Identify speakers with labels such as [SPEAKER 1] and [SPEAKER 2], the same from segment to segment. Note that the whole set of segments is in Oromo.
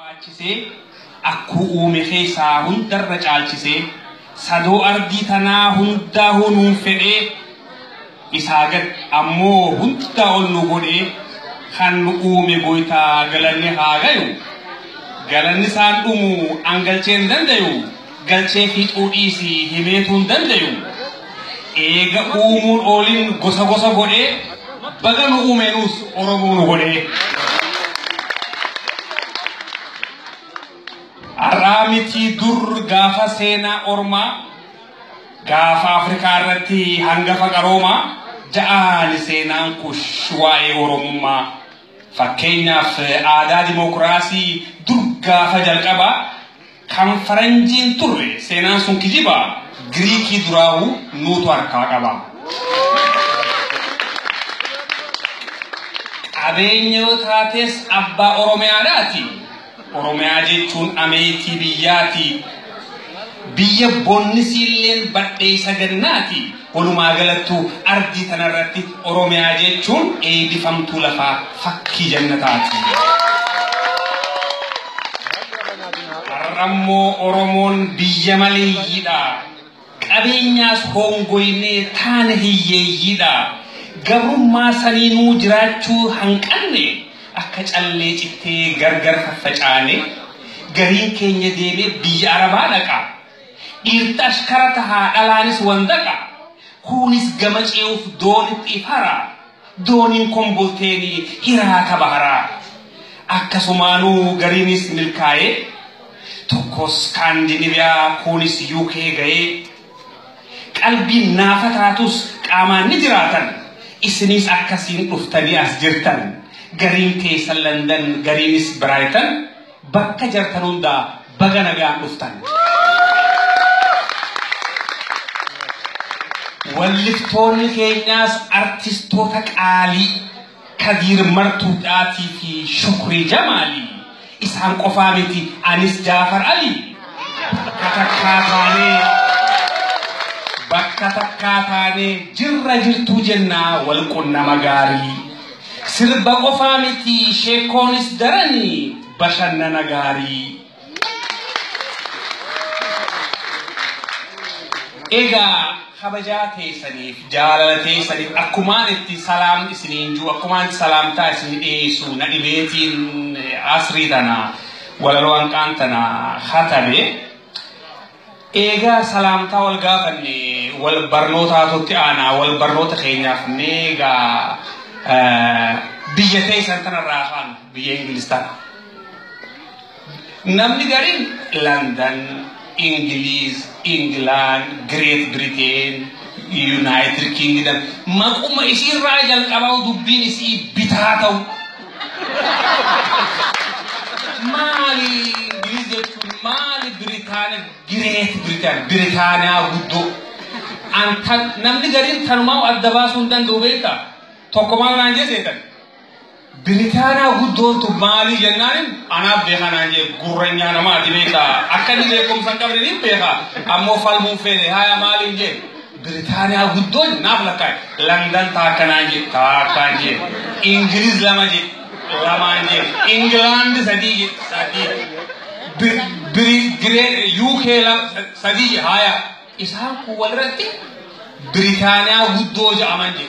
[SPEAKER 1] barbaachisee akkuu uume keessaa hundarra caalchisee sadoo ardii tanaa hundaa hunuun fedhee isaa gad ammoo hundaa ol nu godhee kan nu uume goytaa galanni haa gayu galanni isaan dhumu angalchee hin dandayu galchee fiixuu dhiisii himeetuu hin dandayu eega uumuun ooliin gosa gosa godhee baga nu uumeenus oromoo nu godhee. Har'aa miti dur gaafa seenaa ormaa gaafa Afrikaa irratti hangafa qaroomaa ja'aani seenaan kush waa'ee oromummaa fakkeenyaaf aadaa dimokiraasii dur gaafa jalqabaa kan faranjiin turre seenaan sun kijibaa giriikii duraahu nuutu harkaa qaba. Qabeenya yoo taates abbaa oromiyaadhaati. Oromiyaa jechuun ameetii biyyaati. Biyya bonnisiilleen badheessa gannaati. Walumaa galattuu ardii tanarratti Oromiyaa jechuun eebbifamtuu lafaa fakkii jannataati. Har'ammoo Oromoon biyya maleeyyiidha. Qabeenyaas hongoynee taana hiyyeeyyiidha. Gabrummaa saniinuu jiraachuu hanqanne. Akka callee cittee gargar faffacaane gariin keenya deemee biyya arabaa dhaqa. Dhiirta ashkara tahaa dhalaanis wandaqa kuunis gama ce'uuf doonitti ifara dooniin kombolteenii hiraata baharaa akkasumaanuu gariinis milkaa'ee tokkos kaandinibiyaa kuunis yuukee ga'ee. Qalbiin naafa taatus qaamaan ni jiraatan. Isinis akkasiin dhuftanii as jirtan. Gariin keessa landan gariinis biraayitan bakka jartan hundaa baga nagaan dhuftan. Walliftoonni keenyaas artistoota qaalii Kadiir Martuudhaatii fi Shukrii Jamaalii isaan qofaa miti anis Jaafar Ali bakka takkaa taanee bakka takkaa taanee jirra jirtuu jennaa wal qunnama gaarii. Sirba qofaa miti sheekoonis daranii bashannana gaarii. Egaa kabajaa teessaniif jaalala teessaniif akkumaan itti salaam isiniin jiru akkumaan itti salaamtaa isin dhiyeessu na dhibeetiin asrii tana walaloo hanqaan tana hatabe. Egaa salaamtaa wal gaafanne wal barnootaatutti aanaa wal barnoota keenyaaf neegaa biyya teessan kanarraa afaan biyya Ingiliistaan. Namni gariin London, Ingiliis, England, Great Britain, United Kingdom maquma isiirraa jalqabaa dubbiin isii bitaa ta'u. Maali Ingiliis jechuun maali Biritaaniya Great Britain Biritaaniyaa guddoo. Namni gariin tanumaa adda baasuu hin danda'u beektaa? tokko maal naan jee guddoontu maali jennaan anaaf beeka naan jee gurranyaa namaati beeka akka inni beekumsa hin qabne ni beeka ammoo falmuun feene haya maaliin jee Biritaaniyaa guddoon naaf lakkaa'e Landan taakka naan jee taakkaan jee Ingiliz lama jee lamaan jee Ingilaandi sadii jee sadii UK sadii jee haya isaan kun walirratti Biritaaniyaa guddoo jedhaman jee.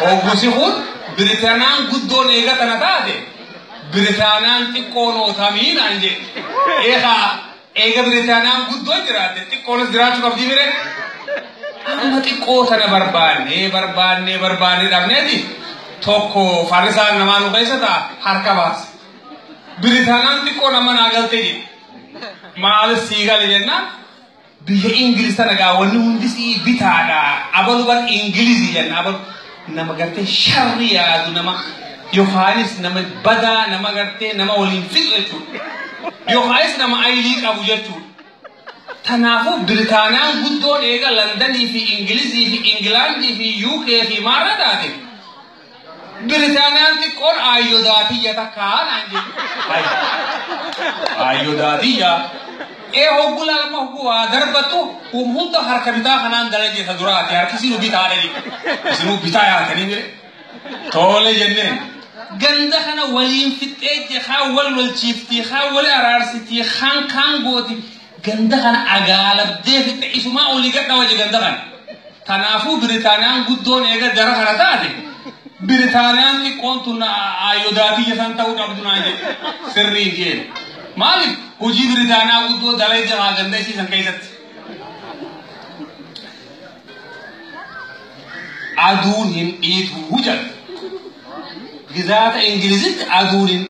[SPEAKER 1] Hoggusi kun Biritaaniyaan guddoon eega tana taate Biritaaniyaan xiqqoon ootamii naan jedhe. Eegaa eega Biritaaniyaan guddoon jiraatte xiqqoonis jiraachuu qabdi mire. Amma xiqqoo tana barbaannee barbaannee barbaannee dhabneeti tokko farrisaan namaa nu keessa ta'a harka baasa. Biritaaniyaan xiqqoo nama naa galtee jedhe. Maalis sii gale jennaan biyya Ingiliis tana gaa wanni نما گرتے شر یاد نما یو خالص نما بدا نما گرتے نما ولین فکر چھو یو خالص نما ایلی لیگ ابوجا چھو تنافو برطانہ گدو دے گا لندن ہی فی انگلیس ہی فی، انگلینڈ ہی فی، یو کے فی، مارا دا دے۔ برطانہ تے کون آئیو داتی یا تا کار آئیں گے آئیو داتی یا جيهوغولا المهبوة ضربته ومهنت حركتا خنان درجة تدرات يا كسي نو بيتا دي كسي نو بيتا يا كني تولي جنن غند خنا وليم فتيت خاول والشيفتي خاول ارارستي خان خان غوتي غند خنا اغالب دي فتيس ما اولي قد وجه غند خنا تنافو بريطانيان غدون ايغا در خرتاتي بريطانيان كونتنا ايوداتي يسان تاو عبدنا سرين كين Guddoo dalee jamaa ganda isiisan keessatti. Aduun hin dhiitu jedha. Gizaata Ingilizitti aduun hin